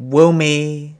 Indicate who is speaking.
Speaker 1: Woomy.